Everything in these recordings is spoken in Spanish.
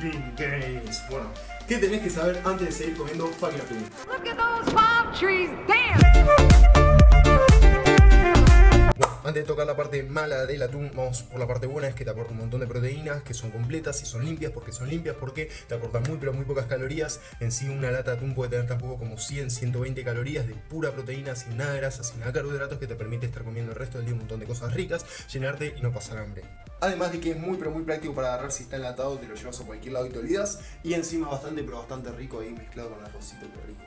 Games. Bueno, ¿qué tenés que saber antes de seguir comiendo fucking? Look at those palm trees dance. Bueno, antes de tocar la parte mala del atún, vamos por la parte buena, es que te aporta un montón de proteínas que son completas y son limpias, porque son limpias, porque te aportan muy pero muy pocas calorías. En sí una lata de atún puede tener tampoco como 100, 120 calorías de pura proteína, sin nada grasa, sin nada carbohidratos, que te permite estar comiendo el resto del día un montón de cosas ricas, llenarte y no pasar hambre. Además de que es muy pero muy práctico para agarrar si está enlatado, te lo llevas a cualquier lado y te olvidas. Y encima bastante pero bastante rico ahí mezclado con arrocito, que rico.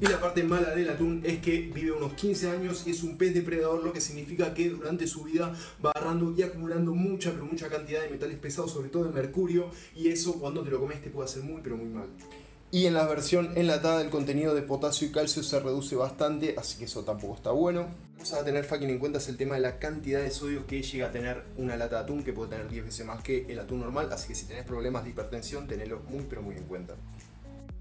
Y la parte mala del atún es que vive unos 15 años y es un pez depredador, lo que significa que durante su vida va agarrando y acumulando mucha, pero mucha cantidad de metales pesados, sobre todo de mercurio, y eso cuando te lo comes te puede hacer muy, pero muy mal. Y en la versión enlatada el contenido de potasio y calcio se reduce bastante, así que eso tampoco está bueno. Vamos a tener fucking en cuenta es el tema de la cantidad de sodio que llega a tener una lata de atún, que puede tener 10 veces más que el atún normal, así que si tenés problemas de hipertensión, tenelo muy, pero muy en cuenta.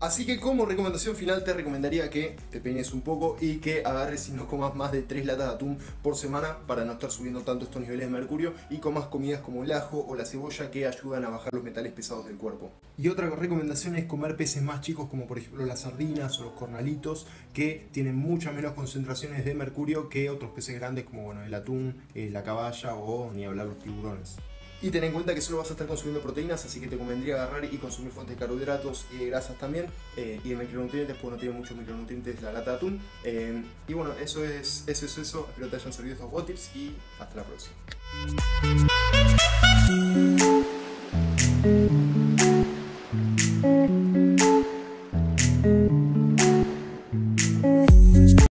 Así que como recomendación final te recomendaría que te peines un poco y que agarres y no comas más de 3 latas de atún por semana para no estar subiendo tanto estos niveles de mercurio y comas comidas como el ajo o la cebolla que ayudan a bajar los metales pesados del cuerpo. Y otra recomendación es comer peces más chicos como por ejemplo las sardinas o los cornalitos que tienen muchas menos concentraciones de mercurio que otros peces grandes como bueno, el atún, eh, la caballa o ni hablar los tiburones. Y ten en cuenta que solo vas a estar consumiendo proteínas, así que te convendría agarrar y consumir fuentes de carbohidratos y de grasas también, eh, y de micronutrientes, porque no tiene muchos micronutrientes la lata de atún. Eh, y bueno, eso es eso, es eso. Espero te hayan servido estos tips y hasta la próxima.